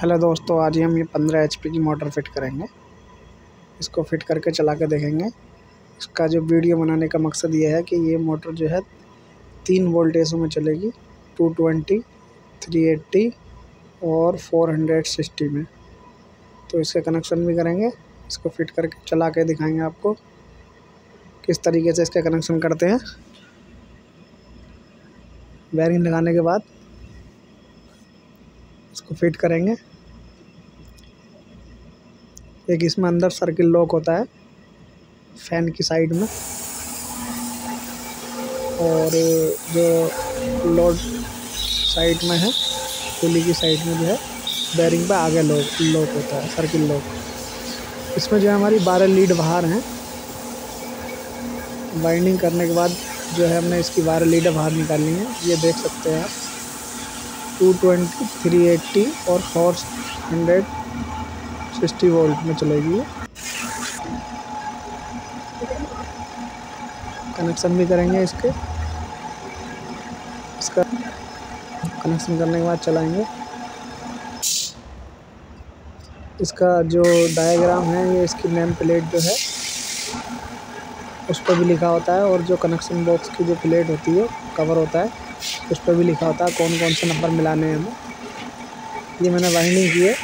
Hello दोस्तों, आज ही हम ये पंद्रह एच की मोटर फिट करेंगे। इसको फिट करके चला के देखेंगे। इसका जो वीडियो बनाने का मकसद ये है कि ये मोटर जो है तीन वोल्टेजों में चलेगी, टू ट्वेंटी, थ्री एट्टी और फोर हंड्रेड सिक्सटी में। तो इसका कनेक्शन भी करेंगे, इसको फिट करके चला के दिखाएँगे आपको। किस तरीके से इसका कनेक्शन करते हैं। वायरिंग लगाने के बाद इसको फिट करेंगे। एक इसमें अंदर सर्किल लॉक होता है फ़ैन की साइड में। और जो लोड साइड में है पुली की साइड में जो है बैरिंग पे आगे लॉक लॉक होता है सर्किल लॉक इसमें जो है हमारी बारह लीड बाहर हैं। बाइंडिंग करने के बाद जो है हमने इसकी बारह लीड बाहर निकालनी है। ये देख सकते हैं आप। टू ट्वेंटी थ्री एट्टी और फोर हंड्रेड सिक्सटी वोल्ट में चलेगी कनेक्शन भी करेंगे इसके। इसका कनेक्शन करने के बाद चलाएँगे। इसका जो डायग्राम है, ये इसकी नेम प्लेट जो है, उस पर भी लिखा होता है और जो कनेक्शन बॉक्स की जो प्लेट होती है, कवर होता है, उस पर भी लिखा होता है कौन कौन से नंबर मिलाने हैं हमें। ये मैंने वाइंडिंग की है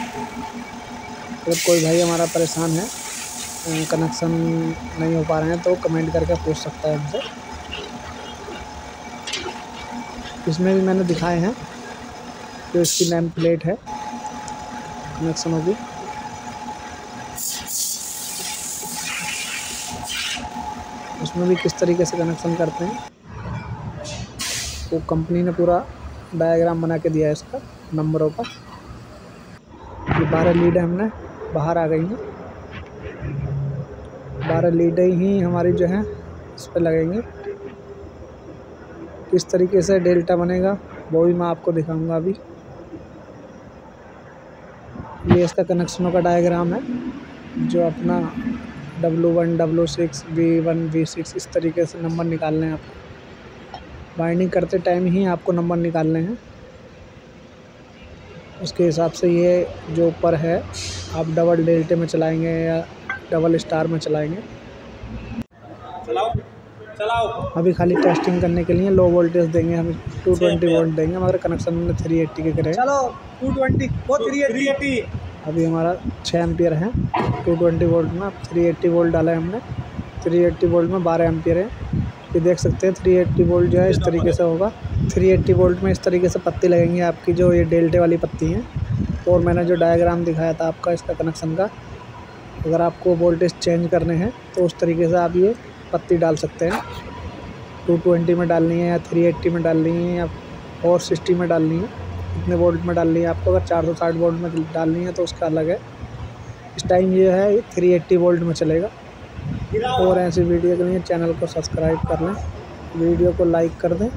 अगर कोई भाई हमारा परेशान है कनेक्शन नहीं हो पा रहे हैं तो कमेंट करके पूछ सकता है हमसे। इसमें भी मैंने दिखाए हैं जो इसकी नेम प्लेट है कनेक्शन होगी। उसमें भी किस तरीके से कनेक्शन करते हैं, वो कंपनी ने पूरा डायग्राम बना के दिया है इसका नंबरों का। ये बारह लीड है हमने। बाहर आ गई हैं। बारह लीडें ही हमारी जो हैं, इस पर लगेंगे। किस तरीके से डेल्टा बनेगा, वो भी मैं आपको दिखाऊँगा अभी। ये इसका कनेक्शनों का डायग्राम है, जो अपना W one W six V one V six इस तरीके से नंबर निकालने हैं आपको। बाइंडिंग करते टाइम ही आपको नंबर निकालने हैं। उसके हिसाब से ये जो ऊपर है आप डबल डेल्टे में चलाएँगे या डबल स्टार में चलाएँगे। चलाओ चलाओ। अभी खाली टेस्टिंग करने के लिए लो वोल्टेज देंगे हम टू ट्वेंटी वोल्ट देंगे मगर कनेक्शन हमने थ्री एट्टी के करें। चलो टू ट्वेंटी वो थ्री एट्टी अभी हमारा छः एम्पियर है टू ट्वेंटी वोल्ट में थ्री एट्टी वोल्ट डाला है हमने। थ्री एट्टी वोल्ट में बारह एम्पियर है। ये देख सकते हैं। थ्री एट्टी वोल्ट जो है, इस तरीके से होगा। थ्री एट्टी वोल्ट में इस तरीके से पत्ती लगेंगी आपकी, जो ये डेल्टे वाली पत्ती हैं। और मैंने जो डायग्राम दिखाया था आपका, इसका कनेक्शन का, अगर आपको वोल्टेज चेंज करने हैं तो उस तरीके से आप ये पत्ती डाल सकते हैं। टू ट्वेंटी में डालनी है या थ्री एट्टी में डालनी है या फोर सिक्सटी में डालनी है कितने वोल्ट में डालनी है आपको। अगर चार सौ साठ वोल्ट में डालनी है तो उसका अलग है। इस टाइम ये है, ये थ्री एट्टी वोल्ट में चलेगा। और ऐसी वीडियो के लिए चैनल को सब्सक्राइब कर लें। वीडियो को लाइक कर दें।